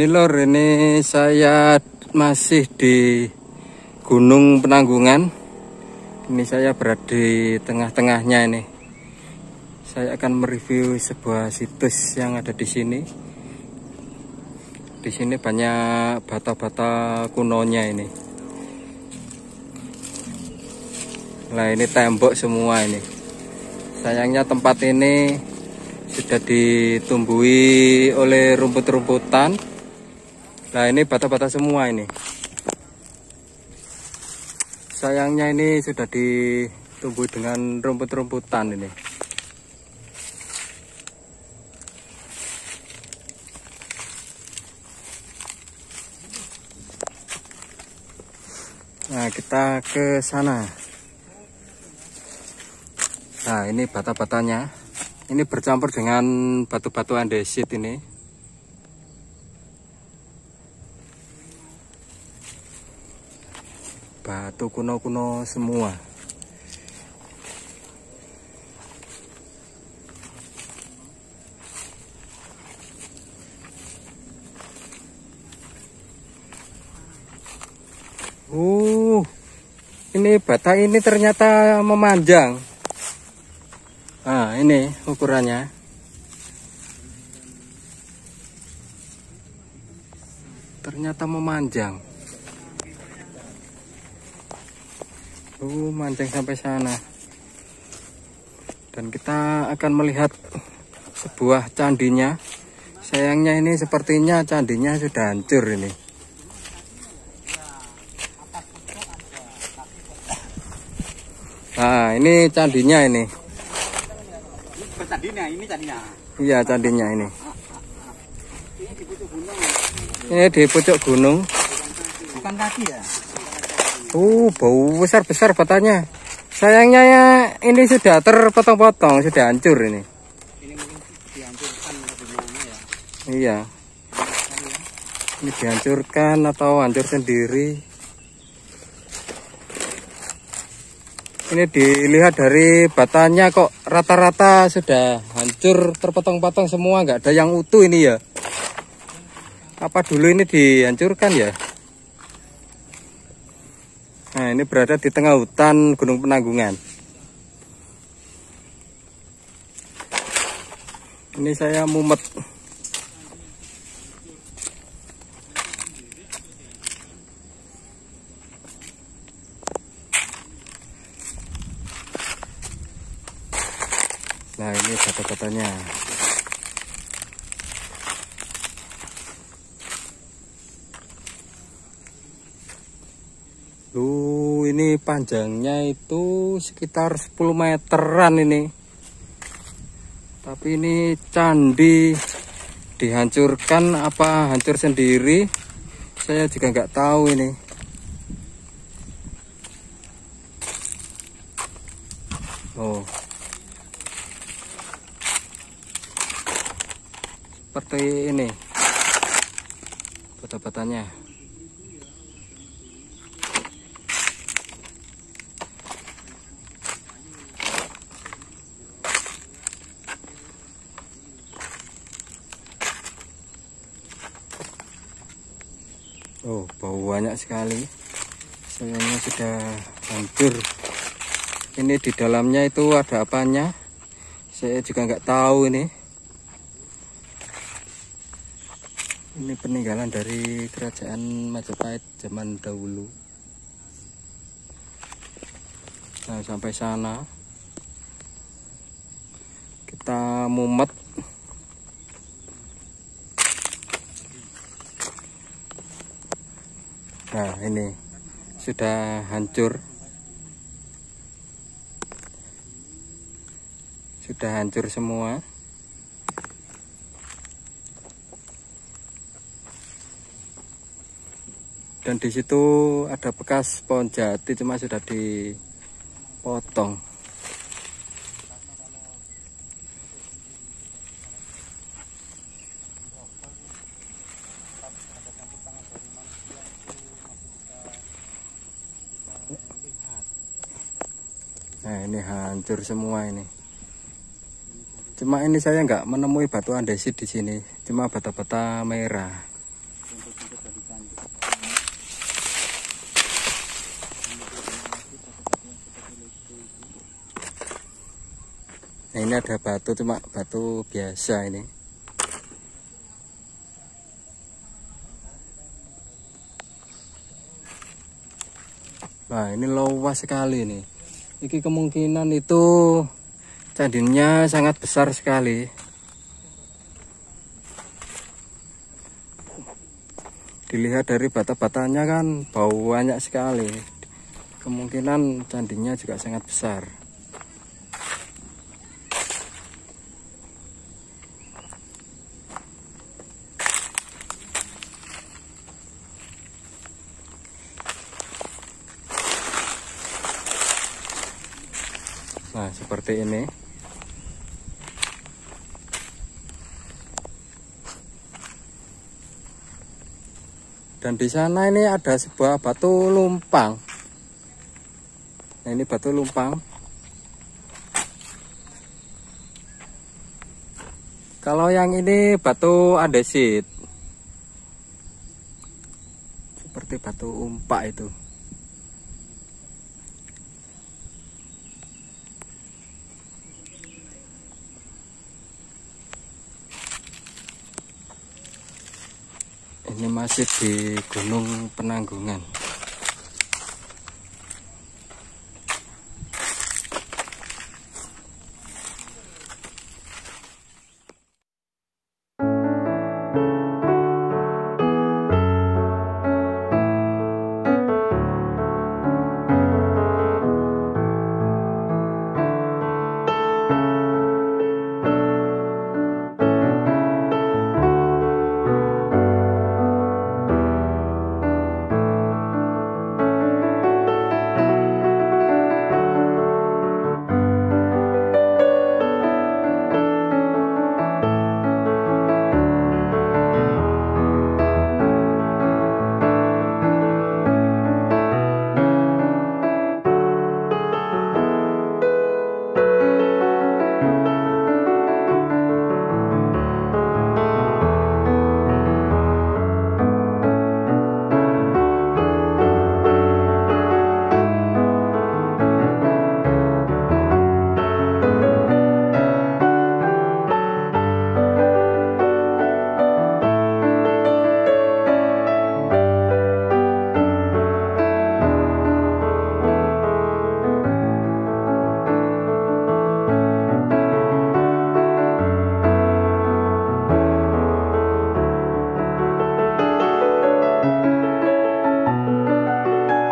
Ini lor, ini saya masih di Gunung Penanggungan. Ini saya berada di tengah-tengahnya ini. Saya akan mereview sebuah situs yang ada di sini. Di sini banyak bata-bata kunonya ini. Nah, ini tembok semua ini. Sayangnya tempat ini sudah ditumbuhi oleh rumput-rumputan Nah ini bata-bata semua ini. Sayangnya ini sudah ditumbuh dengan rumput-rumputan ini. Nah kita ke sana. Nah ini bata-batanya. Ini bercampur dengan batu-batu andesit ini. Batu kuno-kuno semua Uh, ini bata ini ternyata memanjang. Nah, ini ukurannya. Ternyata memanjang. Uh mancing sampai sana. Dan kita akan melihat sebuah candinya. Sayangnya ini sepertinya candinya sudah hancur ini. Nah ini candinya ini. Candinya ini candinya. Iya candinya ini. Ini di pucuk gunung. Bukan kaki ya Uh, bau besar-besar batanya. Sayangnya ya ini sudah terpotong-potong, sudah hancur ini. Ini mungkin dihancurkan gimana ya? Iya. Ini dihancurkan atau hancur sendiri. Ini dilihat dari batanya kok rata-rata sudah hancur terpotong-potong semua, nggak ada yang utuh ini ya. Apa dulu ini dihancurkan ya? Nah, ini berada di tengah hutan Gunung Penanggungan. Ini saya mumet. Nah, ini kata-katanya. Lu ini panjangnya itu sekitar 10 meteran ini. Tapi ini candi dihancurkan apa hancur sendiri? Saya juga nggak tahu ini. Oh. Seperti ini. Bata-batanya. Oh, bau banyak sekali. Sayangnya sudah hancur. Ini di dalamnya itu ada apanya? Saya juga nggak tahu ini. Ini peninggalan dari kerajaan Majapahit zaman dahulu. Nah, sampai sana kita mumet Nah, ini sudah hancur. Sudah hancur semua. Dan di situ ada bekas pohon jati cuma sudah dipotong. nah ini hancur semua ini cuma ini saya nggak menemui batu andesit di sini cuma bata-bata merah Nah, ini ada batu cuma batu biasa ini. Nah, ini luas sekali nih. Ini kemungkinan itu candinya sangat besar sekali. Dilihat dari bata-batanya kan bau banyak sekali. Kemungkinan candinya juga sangat besar. Nah, seperti ini. Dan di sana ini ada sebuah batu lumpang. Nah, ini batu lumpang. Kalau yang ini batu andesit. Seperti batu umpak itu. ini masih di Gunung Penanggungan